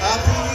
Happy